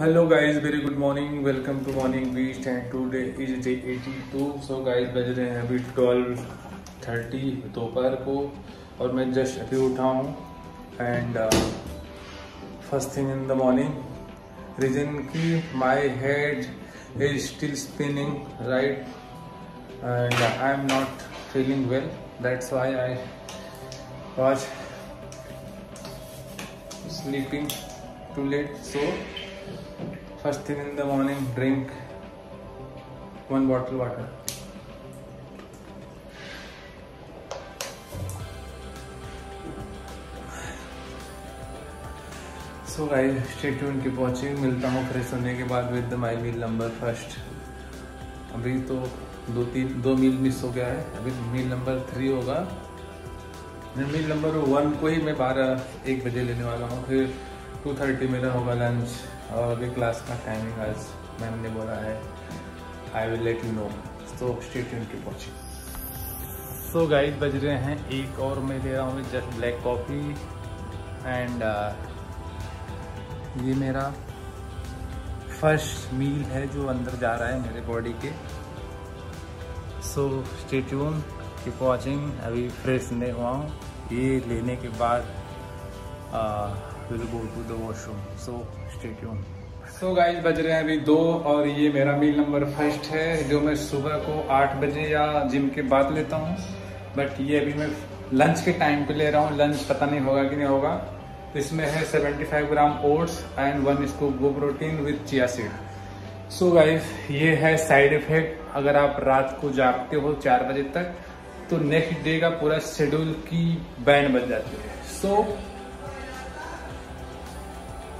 Hello guys very good morning welcome to morning beast and today is day 82 so guys बज रहे हैं अभी 12:30 दोपहर को और मैं जस्ट अभी उठा हूँ and first thing in the morning reason की my head is still spinning right and I am not feeling well that's why I was sleeping too late. So first thing in the morning, drink one bottle water. So guys stay tune keep watching मिलता हूँ fresh होने के बाद with my meal number first अभी तो दो तीन, दो मील मिस हो गया है। अभी मील नंबर थ्री होगा। मील नंबर वन को ही मैं बारह एक बजे लेने वाला हूँ। फिर टू थर्टी मेरा होगा लंच और अभी क्लास का टाइमिंग आज मैम ने बोला है I will let you know so stay tuned keep watching so guys बज रहे हैं एक और मैं ले रहा हूँ जस्ट ब्लैक कॉफ़ी एंड ये मेरा फ़र्स्ट मील है जो अंदर जा रहा है मेरे बॉडी के. So stay tune keep watching अभी फ्रेश नहीं हुआ हूँ. ये लेने के बाद will go to the washroom so stay tune so guys बज रहे हैं अभी दो और ये मेरा मील नंबर फ़र्स्ट है जो मैं सुबह को आठ बजे या जिम के बाद लेता हूँ. बट ये अभी मैं लंच के टाइम पे ले रहा हूँ. लंच पता नहीं होगा कि नहीं होगा. तो इसमें है 75 gram oats and one scoop go protein with chia seed so guys ये है साइड इफ़ेक्ट अगर आप रात को जागते हो चार बजे तक तो नेक्स्ट डे का पूरा शेड्यूल की बैंड बन जाती है. सो so,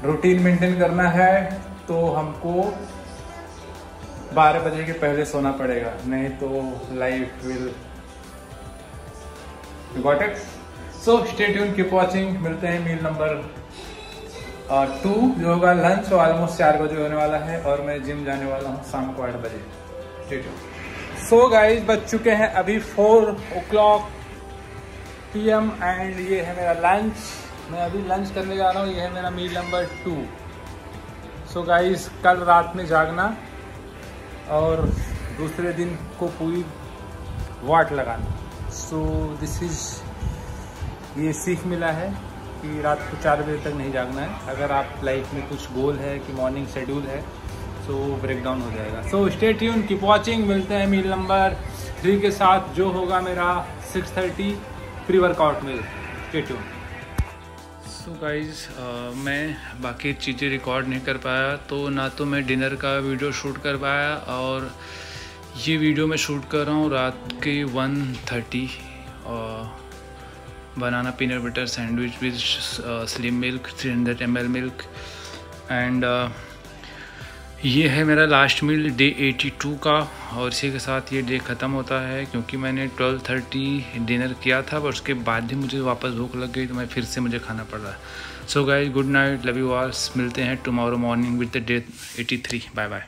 रूटीन मेंटेन करना है तो हमको 12 बजे के पहले सोना पड़ेगा, नहीं तो life will got it so stay tune keep watching मिलते हैं मील नंबर टू जो होगा लंच ऑलमोस्ट चार बजे होने वाला है, और मैं जिम जाने वाला हूँ शाम को आठ बजे। स्टे ट्यून सो गाइस बज चुके हैं अभी four o'clock P M and ये है मेरा लंच मैं अभी लंच करने जा रहा हूँ, यह है मेरा meal number two so guys कल रात में जागना और दूसरे दिन को पूरी वाट लगाना। सो दिस इज़ ये सीख मिला है कि रात को चार बजे तक नहीं जागना है। अगर आप लाइफ में कुछ गोल है कि मॉर्निंग शेड्यूल है सो ब्रेक डाउन हो जाएगा। So stay tune keep watching मिलते हैं मील नंबर थ्री के साथ, जो होगा मेरा six thirty pre workout meal stay tune so so guys uh, मैं बाकी चीज़ें रिकॉर्ड नहीं कर पाया तो ना तो मैं डिनर का वीडियो शूट कर पाया और ये वीडियो मैं शूट कर रहा हूँ रात के one thirty banana peanut butter sandwich with slim milk three hundred M L milk and ये है मेरा लास्ट मील डे 82 का, और इसी के साथ ये डे ख़त्म होता है, क्योंकि मैंने 12:30 डिनर किया था, पर उसके बाद ही मुझे वापस भूख लग गई तो मैं फिर से मुझे खाना पड़ रहा है। So guys good night love you all मिलते हैं tomorrow morning with the day 83 bye bye